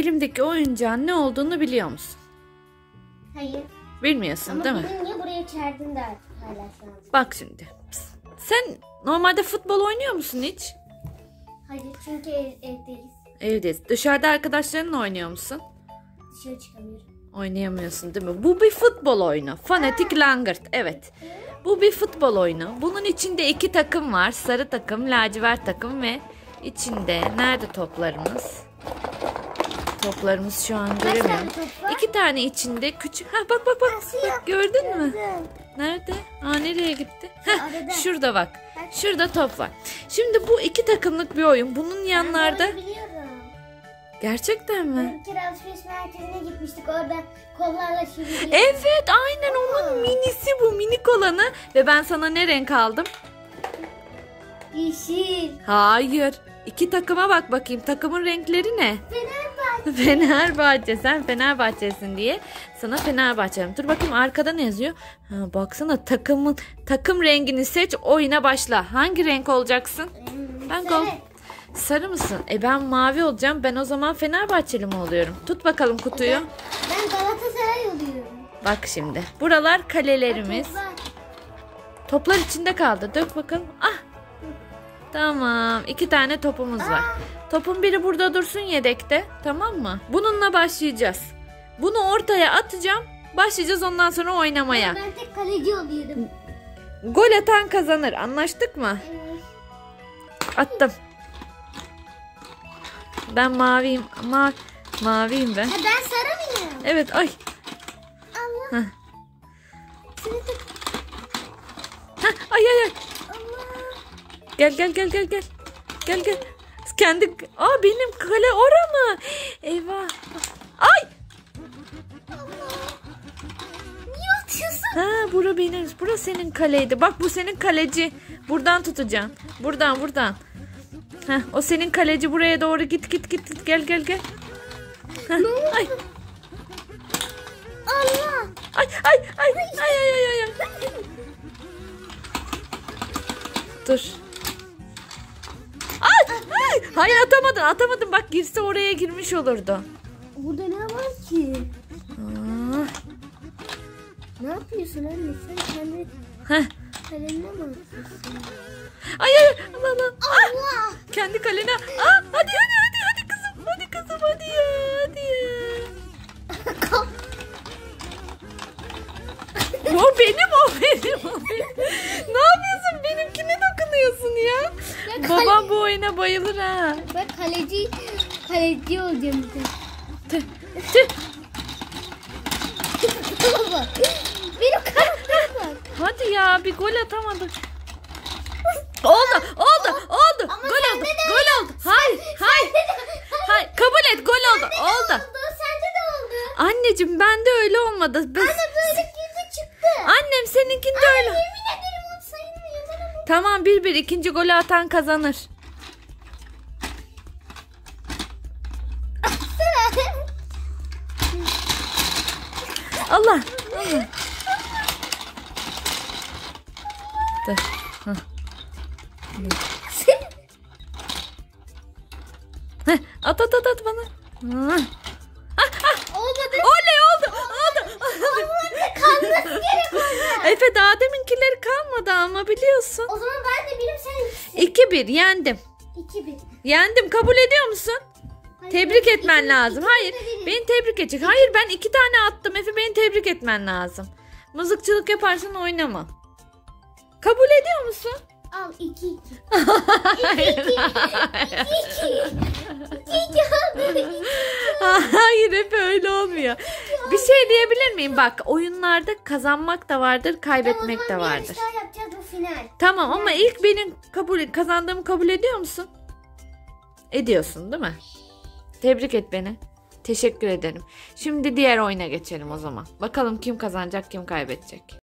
Elimdeki oyuncağın ne olduğunu biliyor musun? Hayır. Bilmiyorsun Ama değil mi? bugün niye buraya çağırdın da hala şu an? Bak şimdi. Psst. Sen normalde futbol oynuyor musun hiç? Hayır çünkü ev, evdeyiz. Evdeyiz. Dışarıda arkadaşlarınla oynuyor musun? Dışarı çıkamıyorum. Oynayamıyorsun değil mi? Bu bir futbol oyunu. Fanatic Langırt. Evet. Bu bir futbol oyunu. Bunun içinde iki takım var. Sarı takım, lacivert takım ve içinde nerede toplarımız? Toplarımız şu an göremiyorum. tane? İki tane içinde küçük. Ha bak bak bak. Bak gördün mü? Nerede? Aa nereye gitti? Heh, şurada bak. Şurada top var. Şimdi bu iki takımlık bir oyun. Bunun yanlarda gerçekten mi? Bir kere alışveriş merkezine gitmiştik orada kollarla şimdi. Evet aynen onun minisi bu minik olanı ve ben sana ne renk aldım? Yeşil. Hayır. İki takıma bak bakayım. Takımın renkleri ne? Fenerbahçe. Fenerbahçe. Sen Fenerbahçesin diye sana Fenerbahçe. Dur bakayım arkada ne yazıyor? Ha, baksana takımın takım rengini seç oyuna başla. Hangi renk olacaksın? Ben gol. Sarı. Mısın? E ben mavi olacağım. Ben o zaman Fenerbahçeli mi oluyorum? Tut bakalım kutuyu. Ben Galatasaray oluyorum. Bak şimdi. Buralar kalelerimiz. Toplar. Toplar içinde kaldı. Dök bakalım. Ah. Tamam. iki tane topumuz var. Topun biri burada dursun yedekte. Tamam mı? Bununla başlayacağız. Bunu ortaya atacağım. Başlayacağız ondan sonra oynamaya. Ben tek kaleci oluyorum. Gol atan kazanır. Anlaştık mı? Evet. Attım. Ben maviyim. Ma maviyim ben. Ha, ben sarı mıyım? Evet ay. Allah. Heh. Heh, ay ay ay. Allah. Gel gel gel gel gel. Gel gel. Kendi Aa benim kale ora mı? Eyvah. Ay. Niye atıyorsun? Ha bura benim. Bura senin kaleydi. Bak bu senin kaleci. Buradan tutacaksın. Buradan buradan. Heh, o senin kaleci buraya doğru git git git git gel gel gel. Heh, ay Allah. ay ay ay ay ay ay ay. Dur. Ay, ay. Hayır atamadın atamadın bak girse oraya girmiş olurdu. Burada ne var ki? Aa, Ne yapıyorsun anne? Sen kendi heh. kalemine mi atıyorsun? Ay ay Allah Allah. Ah, Allah. kendi kalene. Aa, hadi hadi hadi hadi kızım. Hadi kızım hadi ya. Hadi ya. O benim o benim o benim. Ne yapıyorsun? Benimkine dokunuyorsun ya. Ya kale- Babam bu oyuna bayılır ha. Ben kaleci kaleci olacağım bir de. Tüh, tüh. Benim karakterim var. Hadi ya bir gol atamadık. Oldu, oldu, oldu. Ama gol oldu, de gol oldu. Hayır, hayır, hayır. Kabul et, gol oldu, oldu. Sende de oldu. Anneciğim bende öyle olmadı. Ben- Anne böyle girdi çıktı. Annem seninkinde öyle. Yemin ederim o sayılmıyor. Ben onu... Tamam bir bir ikinci golü atan kazanır. Allah. Allah. Dur. Hah. Heh, At at at at bana. Hah. Olmadı. Oley oldu. Oldu. Kalması gerek orada. Efe daha deminkileri kalmadı ama biliyorsun. O zaman ben de bilim sen 2-1 yendim. 2-1. Yendim kabul ediyor musun? Hayır, Tebrik ben etmen lazım. Hayır beni tebrik edecek. Hayır ben iki tane attım Efe beni tebrik etmen lazım. Mızıkçılık yaparsan oynama. Kabul ediyor musun? Al 2 2. Hayır. 2 2. 2 oldu. Hayır Efe öyle olmuyor. Bir şey diyebilir miyim? Bak oyunlarda kazanmak da vardır, kaybetmek de vardır. Tamam ama ilk benim kabul kazandığımı kabul ediyor musun? Ediyorsun değil mi? Tebrik et beni. Teşekkür ederim. Şimdi diğer oyuna geçelim o zaman. Bakalım kim kazanacak, kim kaybedecek.